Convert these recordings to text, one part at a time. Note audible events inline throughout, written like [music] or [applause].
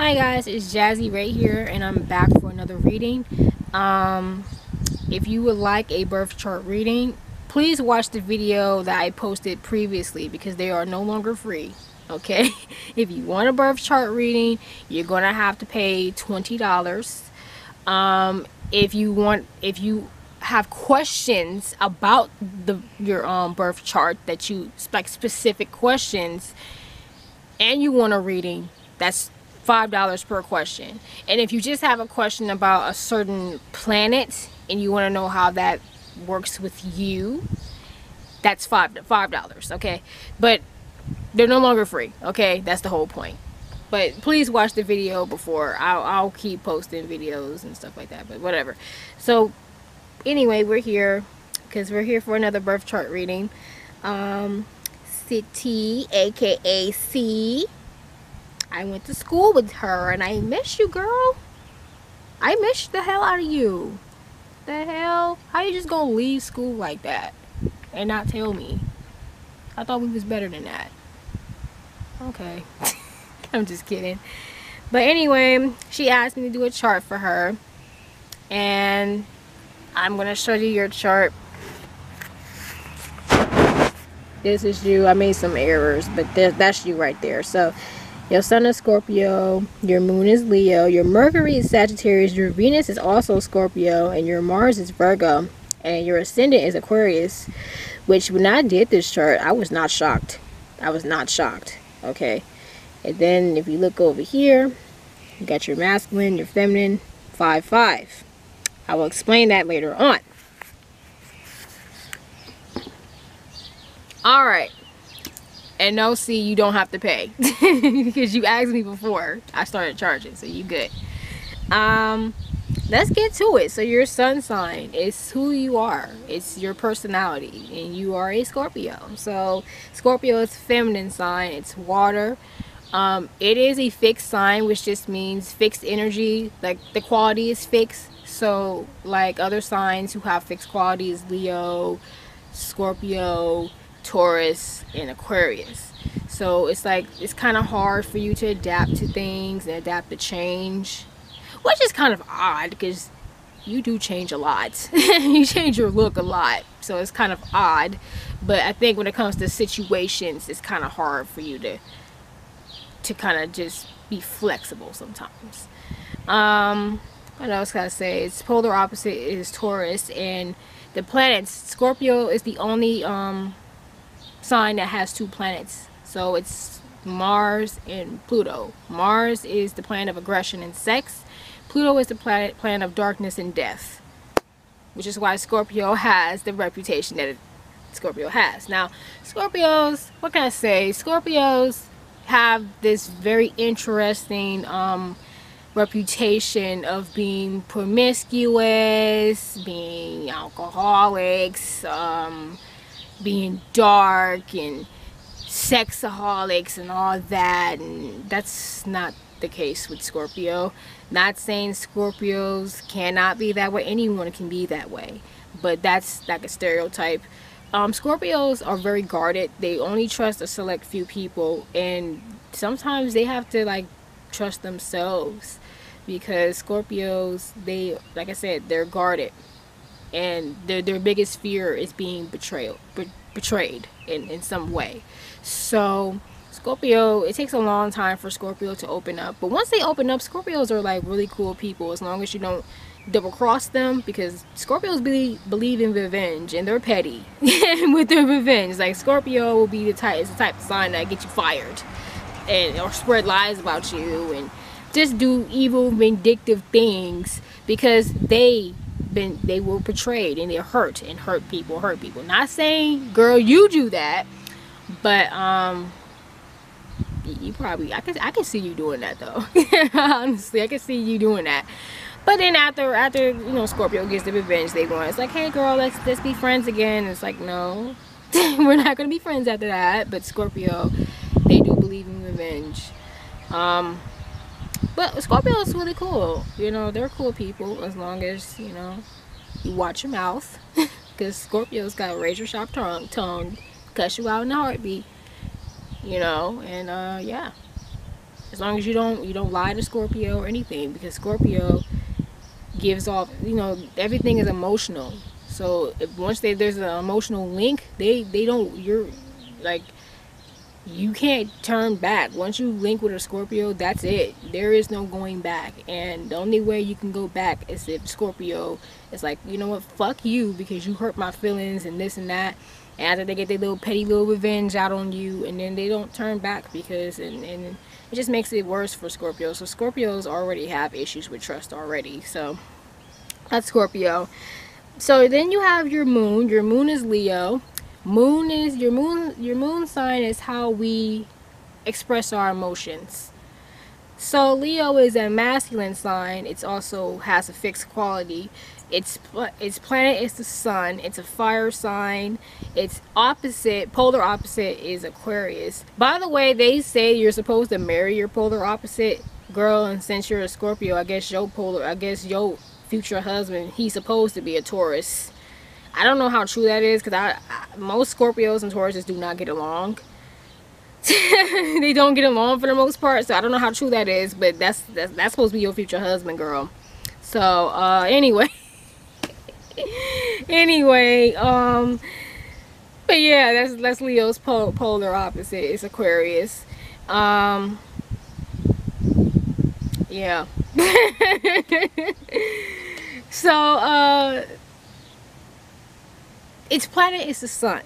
Hi guys, it's Jazzi right here and I'm back for another reading. Um, if you would like a birth chart reading, please watch the video that I posted previously because they are no longer free. [laughs] Okay, if you want a birth chart reading, you're gonna have to pay twenty dollars. Um, if you want, if you have questions about the your um birth chart that you like specific questions, and you want a reading, that's five dollars per question. And if you just have a question about a certain planet and you want to know how that works with you that's five five dollars okay? But they're no longer free okay? That's the whole point. But please watch the video before. I'll, I'll keep posting videos and stuff like that but whatever. So anyway we're here because we're here for another birth chart reading. Um city aka c i went to school with her and i miss you girl i miss the hell out of you the hell? How you just gonna leave school like that and not tell me? I thought we was better than that. Okay. [laughs] I'm just kidding. But anyway, she asked me to do a chart for her. And I'm to show you your chart. This is you. I made some errors, but that's you right there. So your sun is Scorpio, your moon is Leo, your Mercury is Sagittarius, your Venus is also Scorpio, and your Mars is Virgo, and your ascendant is Aquarius. Which when I did this chart, I was not shocked. I was not shocked. Okay. And then if you look over here, you got your masculine, your feminine, 5-5. I will explain that later on. Alright. And no, see, you don't have to pay. [laughs] because you asked me before I started charging. So you good. Um, let's get to it. So your sun sign is who you are. It's your personality. And you are a Scorpio. So Scorpio is feminine sign. It's water. Um, it is a fixed sign, which just means fixed energy. Like the quality is fixed. So like other signs who have fixed qualities, Leo, Scorpio, Taurus, and Aquarius. So it's like, it's kind of hard for you to adapt to things and adapt to change. Which is kind of odd because you do change a lot. [laughs] you change your look a lot. So it's kind of odd. But I think when it comes to situations, it's kind of hard for you to to kind of just be flexible sometimes. Um, what else can I say? Its polar opposite is Taurus and the planets. Scorpio is the only um, sign that has two planets. So it's Mars and Pluto. Mars is the planet of aggression and sex. Pluto is the planet, planet of darkness and death. Which is why Scorpio has the reputation that it, Scorpio has. Now, Scorpios, what can I say? Scorpios have this very interesting um, reputation of being promiscuous, being alcoholics, um, being dark and sexaholics and all that and that's not the case with Scorpio. Not saying Scorpios cannot be that way. Anyone can be that way. But that's like a stereotype. Um, Scorpios are very guarded. They only trust a select few people and sometimes they have to like trust themselves because Scorpios they like I said they're guarded and their, their biggest fear is being betrayed be, betrayed in, in some way. So Scorpio it takes a long time for Scorpio to open up. But once they open up Scorpios are like really cool people as long as you don't double cross them because Scorpios believe, believe in revenge and they're petty [laughs] with their revenge. Like Scorpio will be the type it's the type of sign that get you fired and or spread lies about you and just do evil vindictive things because they been they were portrayed and they're hurt and hurt people hurt people. Not saying girl you do that but um you probably i can i can see you doing that though. [laughs] Honestly i can see you doing that. But then after after you know scorpio gets the revenge they want it's like hey girl let's let's be friends again. It's like no. [laughs] We're not gonna be friends after that but scorpio they do believe in revenge. Um but Scorpio is really cool. You know, they're cool people as long as, you know, you watch your mouth. [laughs] Because Scorpio's got a razor sharp tongue, tongue, cuss you out in a heartbeat. You know, and uh, yeah. As long as you don't you don't lie to Scorpio or anything because Scorpio gives off you know everything is emotional so if once they there's an emotional link they they don't you're like you can't turn back. Once you link with a Scorpio that's it. There is no going back. And the only way you can go back is if Scorpio is like you know what fuck you because you hurt my feelings and this and that. And after they get their little petty little revenge out on you and then they don't turn back because and, and it just makes it worse for Scorpio. So Scorpios already have issues with trust already. So that's Scorpio. So then you have your moon. Your moon is Leo moon is your moon your moon sign is how we express our emotions. So leo is a masculine sign. It's also has a fixed quality. Its its planet is the sun. It's a fire sign. Its opposite polar opposite is aquarius. By the way they say you're supposed to marry your polar opposite girl and since you're a scorpio i guess your polar i guess your future husband he's supposed to be a taurus. I don't know how true that is because I, most Scorpios and Tauruses do not get along. [laughs] they don't get along for the most part, so I don't know how true that is, but that's that's, that's supposed to be your future husband, girl. So uh, anyway, [laughs] anyway, um, but yeah, that's that's Leo's pol polar opposite. It's Aquarius. Um, yeah. [laughs] so uh its planet is the sun.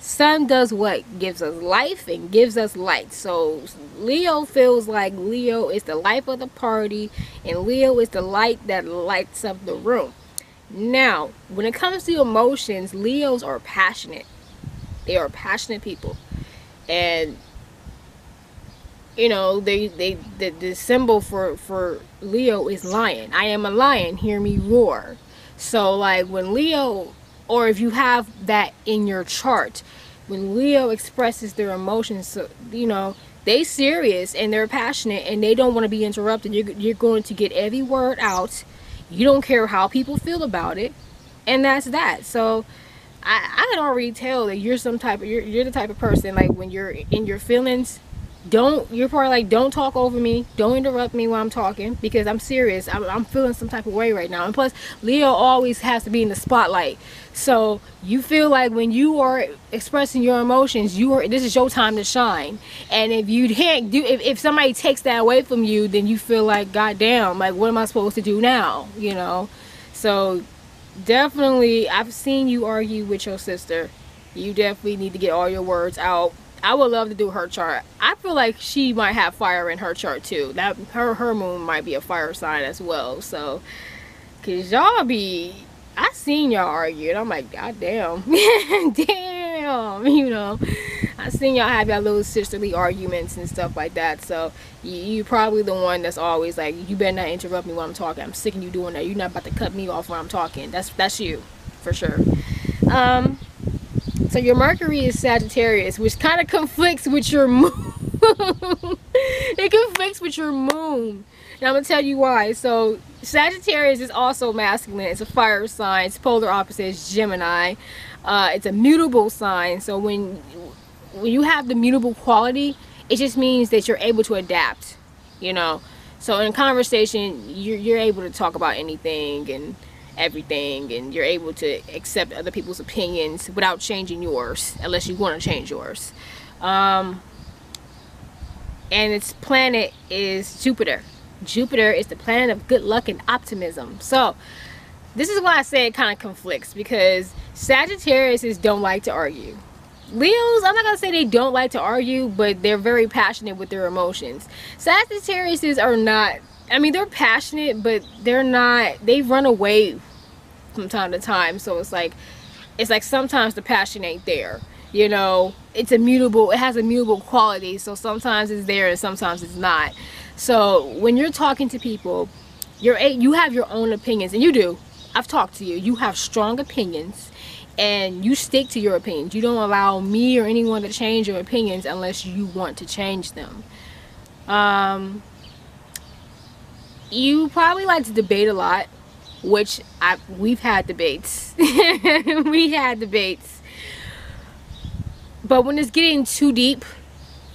Sun does what? Gives us life and gives us light. So Leo feels like Leo is the life of the party and Leo is the light that lights up the room. Now, when it comes to emotions, Leos are passionate. They are passionate people. And you know, they they the, the symbol for for Leo is lion. I am a lion, hear me roar. So like when Leo or if you have that in your chart when leo expresses their emotions so you know they serious and they're passionate and they don't want to be interrupted you're, you're going to get every word out. You don't care how people feel about it and that's that. So i i can already tell that you're some type of you're, you're the type of person like when you're in your feelings don't you're probably like don't talk over me. Don't interrupt me while i'm talking because i'm serious. I'm, I'm, feeling some type of way right now. And plus leo always has to be in the spotlight. So you feel like when you are expressing your emotions you are this is your time to shine. And if you can't do if, if somebody takes that away from you then you feel like god damn like what am i supposed to do now? You know? So definitely i've seen you argue with your sister. You definitely need to get all your words out I would love to do her chart. I feel like she might have fire in her chart too. That her her moon might be a fire sign as well. So, cause y'all be, I seen y'all argue, and I'm like, god damn, [laughs] damn, you know. I seen y'all have y'all little sisterly arguments and stuff like that. So you, you probably the one that's always like, you better not interrupt me while I'm talking. I'm sick of you doing that. You're not about to cut me off when I'm talking. That's that's you, for sure. Um, so your Mercury is Sagittarius, which kind of conflicts with your moon. [laughs] it conflicts with your moon. And I'm going to tell you why. So Sagittarius is also masculine. It's a fire sign. It's polar opposite is Gemini. Uh, it's a mutable sign. So when, when you have the mutable quality, it just means that you're able to adapt, you know. So in conversation, you're, you're able to talk about anything and everything and you're able to accept other people's opinions without changing yours unless you want to change yours. Um, and its planet is Jupiter. Jupiter is the planet of good luck and optimism. So this is why I say it kind of conflicts because Sagittarius don't like to argue. Leos, I'm not to say they don't like to argue, but they're very passionate with their emotions. Sagittarius are not I mean, they're passionate, but they're not, they run away from time to time. So it's like, it's like sometimes the passion ain't there. You know, it's immutable, it has a mutable quality. So sometimes it's there and sometimes it's not. So when you're talking to people, you're a, you have your own opinions, and you do. I've talked to you. You have strong opinions, and you stick to your opinions. You don't allow me or anyone to change your opinions unless you want to change them. Um, you probably like to debate a lot which I we've had debates [laughs] we had debates but when it's getting too deep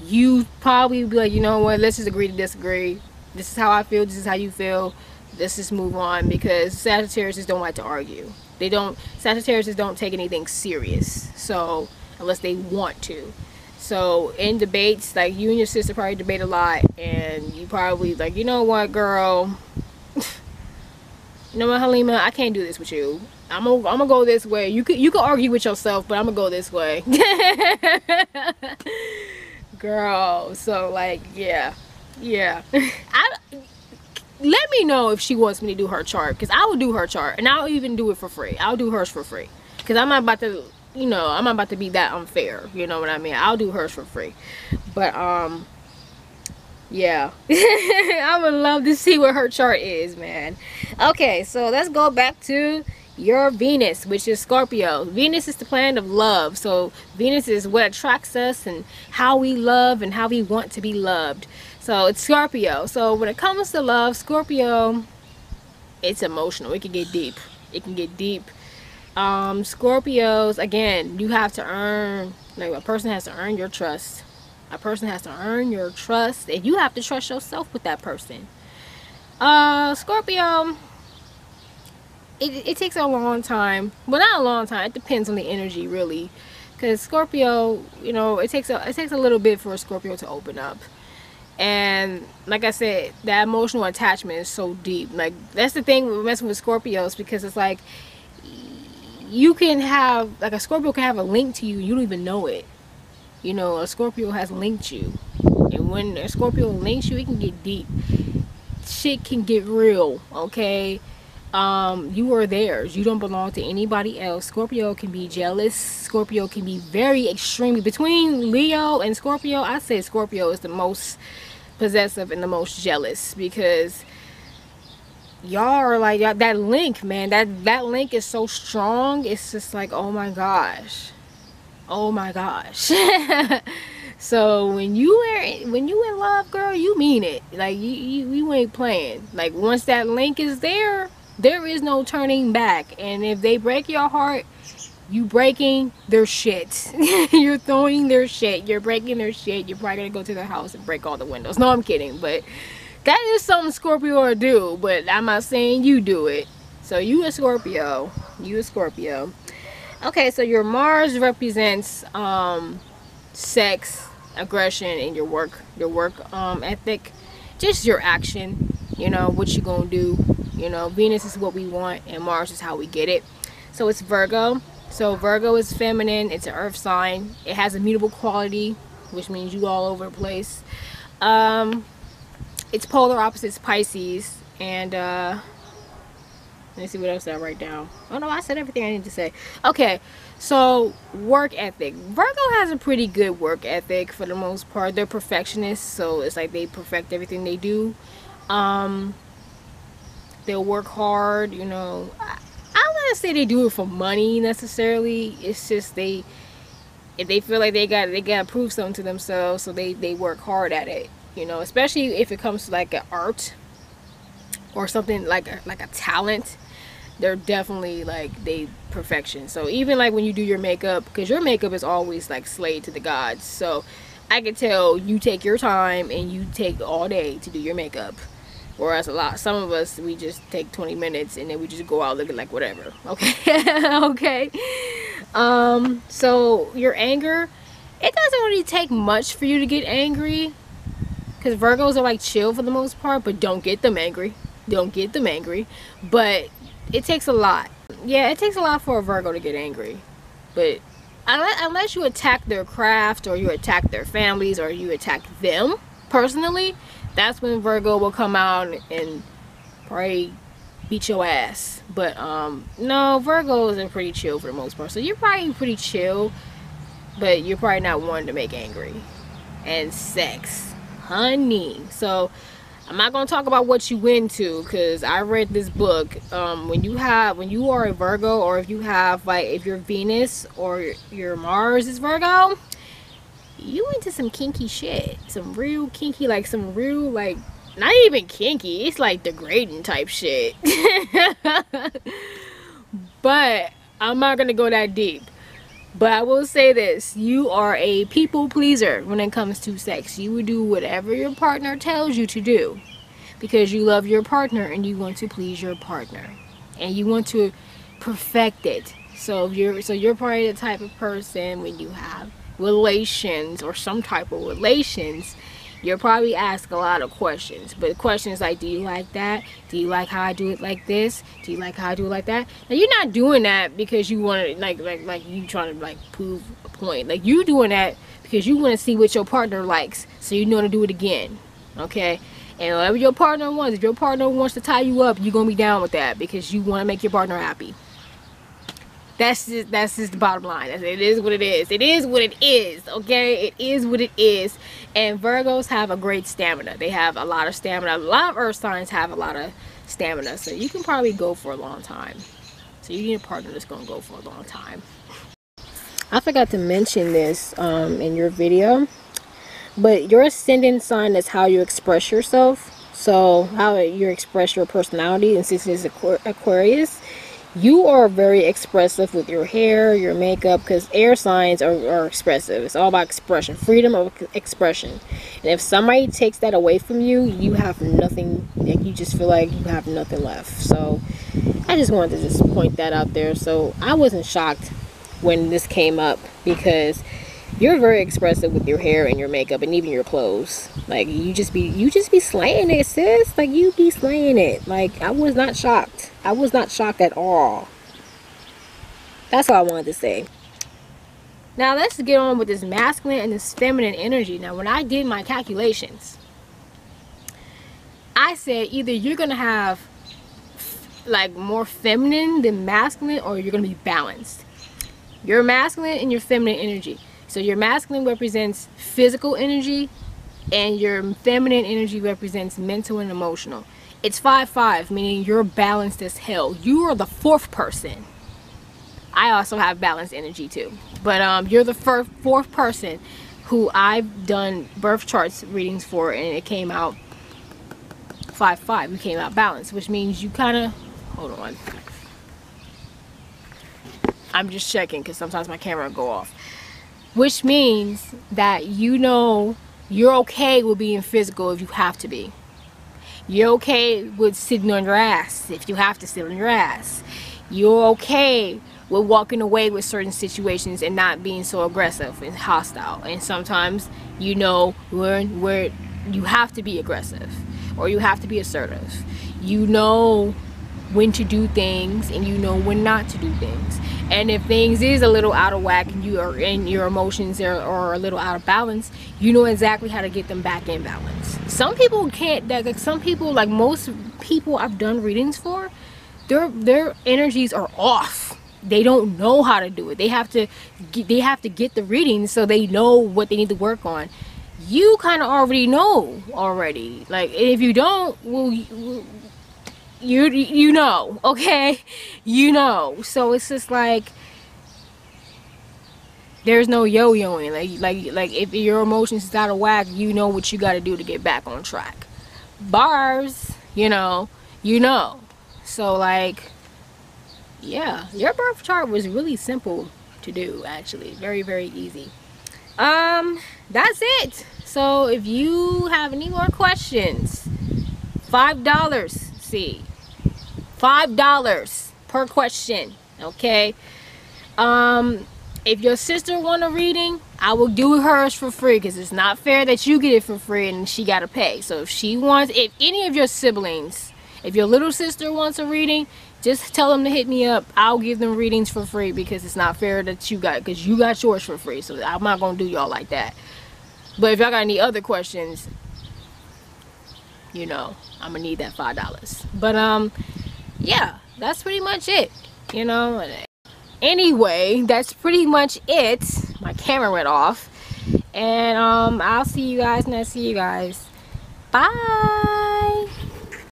you probably be like, you know what, let's just agree to disagree. This is how I feel, this is how you feel. Let's just move on because Sagittarius don't like to argue. They don't Sagittarius don't take anything serious. So unless they want to. So in debates, like you and your sister probably debate a lot and you probably like, you know what, girl, [laughs] you know what, Halima, I can't do this with you. I'm gonna, I'm gonna go this way. You could you could argue with yourself, but I'm gonna go this way. [laughs] Girl, so like yeah, yeah. [laughs] I let me know if she wants me to do her chart because I will do her chart and I'll even do it for free. I'll do hers for free because I'm not about to, you know, I'm about to be that unfair. You know what I mean? I'll do hers for free, but um yeah. [laughs] I would love to see what her chart is man. Okay so let's go back to your venus which is scorpio. Venus is the planet of love. So venus is what attracts us and how we love and how we want to be loved. So it's scorpio. So when it comes to love scorpio it's emotional. It can get deep. It can get deep um scorpios again you have to earn like a person has to earn your trust a person has to earn your trust and you have to trust yourself with that person. Uh, Scorpio, it, it takes a long time. Well, not a long time. It depends on the energy, really. Because Scorpio, you know, it takes a it takes a little bit for a Scorpio to open up. And like I said, that emotional attachment is so deep. Like that's the thing with messing with Scorpios because it's like you can have like a Scorpio can have a link to you, you don't even know it. You know a Scorpio has linked you. And when a Scorpio links you it can get deep. Shit can get real okay? Um you are theirs. You don't belong to anybody else. Scorpio can be jealous. Scorpio can be very extremely between Leo and Scorpio I say Scorpio is the most possessive and the most jealous because y'all are like that link man that that link is so strong it's just like oh my gosh. Oh my gosh. [laughs] So when you are when you in love girl you mean it. Like you, you you ain't playing. Like once that link is there there is no turning back. And if they break your heart you breaking their shit. [laughs] You're throwing their shit. You're breaking their shit. You're probably gonna go to their house and break all the windows. No i'm kidding but that is something scorpio or do but i'm not saying you do it. So you a scorpio. You a scorpio. Okay so your mars represents um sex aggression and your work your work um ethic. Just your action you know what you gonna do. You know venus is what we want and mars is how we get it. So it's virgo. So virgo is feminine. It's an earth sign. It has a mutable quality which means you all over the place. Um it's polar opposites pisces and uh let me see what else I write down. Oh no, I said everything I need to say. Okay, so work ethic. Virgo has a pretty good work ethic for the most part. They're perfectionists, so it's like they perfect everything they do. Um, they'll work hard, you know. I, I don't want to say they do it for money necessarily. It's just they if they feel like they got they got to prove something to themselves, so they they work hard at it. You know, especially if it comes to like an art or something like a, like a talent they're definitely like they perfection. So even like when you do your makeup because your makeup is always like slayed to the gods. So i can tell you take your time and you take all day to do your makeup. Whereas a lot some of us we just take 20 minutes and then we just go out looking like whatever [laughs] okay? Okay? Um so your anger it doesn't really take much for you to get angry because virgos are like chill for the most part but don't get them angry. Don't get them angry. But it takes a lot. Yeah it takes a lot for a virgo to get angry. But unless you attack their craft or you attack their families or you attack them personally that's when virgo will come out and probably beat your ass. But um no virgos are pretty chill for the most part. So you're probably pretty chill but you're probably not one to make angry. And sex honey so I'm not gonna talk about what you into because I read this book. Um, when you have when you are a Virgo or if you have like if your Venus or your Mars is Virgo, you into some kinky shit. Some real kinky, like some real like not even kinky. It's like degrading type shit. [laughs] but I'm not gonna go that deep. But I will say this you are a people pleaser when it comes to sex. You will do whatever your partner tells you to do because you love your partner and you want to please your partner and you want to perfect it. So you're so you're probably the type of person when you have relations or some type of relations you'll probably ask a lot of questions but questions like do you like that? Do you like how i do it like this? Do you like how i do it like that? Now you're not doing that because you want to like like like you trying to like prove a point. Like you doing that because you want to see what your partner likes so you know to do it again okay? And whatever your partner wants if your partner wants to tie you up you're gonna be down with that because you want to make your partner happy that's just that's just the bottom line. It is what it is. It is what it is okay? It is what it is. And virgos have a great stamina. They have a lot of stamina. A lot of earth signs have a lot of stamina. So you can probably go for a long time. So you need a partner that's gonna go for a long time. I forgot to mention this um, in your video but your ascendant sign is how you express yourself. So how you express your personality and since it's aquarius you are very expressive with your hair your makeup because air signs are, are, expressive. It's all about expression freedom of expression. And if somebody takes that away from you you have nothing like you just feel like you have nothing left. So i just wanted to just point that out there. So i wasn't shocked when this came up because you're very expressive with your hair and your makeup and even your clothes. Like you just be you just be slaying it sis. Like you be slaying it. Like i was not shocked. I was not shocked at all. That's all i wanted to say. Now let's get on with this masculine and this feminine energy. Now when i did my calculations i said either you're gonna have like more feminine than masculine or you're gonna be balanced. You're masculine and your feminine energy so your masculine represents physical energy and your feminine energy represents mental and emotional. It's 5-5, meaning you're balanced as hell. You are the fourth person. I also have balanced energy too. But um, you're the first, fourth person who I've done birth charts readings for and it came out 5-5. You came out balanced, which means you kind of... Hold on. I'm just checking because sometimes my camera will go off which means that you know you're okay with being physical if you have to be. You're okay with sitting on your ass if you have to sit on your ass. You're okay with walking away with certain situations and not being so aggressive and hostile. And sometimes you know where where you have to be aggressive or you have to be assertive. You know when to do things and you know when not to do things and if things is a little out of whack and you are in your emotions are, are a little out of balance you know exactly how to get them back in balance. Some people can't like some people like most people i've done readings for their their energies are off. They don't know how to do it. They have to they have to get the readings so they know what they need to work on. You kind of already know already. Like if you don't well you you know okay? You know. So it's just like there's no yo-yoing like like like if your emotions is out of whack you know what you got to do to get back on track. Bars you know you know. So like yeah your birth chart was really simple to do actually. Very very easy. Um that's it. So if you have any more questions five dollars see five dollars per question okay? Um if your sister want a reading i will do hers for free because it's not fair that you get it for free and she got to pay. So if she wants if any of your siblings if your little sister wants a reading just tell them to hit me up. I'll give them readings for free because it's not fair that you got because you got yours for free so i'm not gonna do y'all like that. But if y'all got any other questions you know i'm gonna need that five dollars. But um yeah, that's pretty much it. You know, anyway, that's pretty much it. My camera went off. And um, I'll see you guys and I see you guys. Bye.